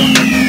Musik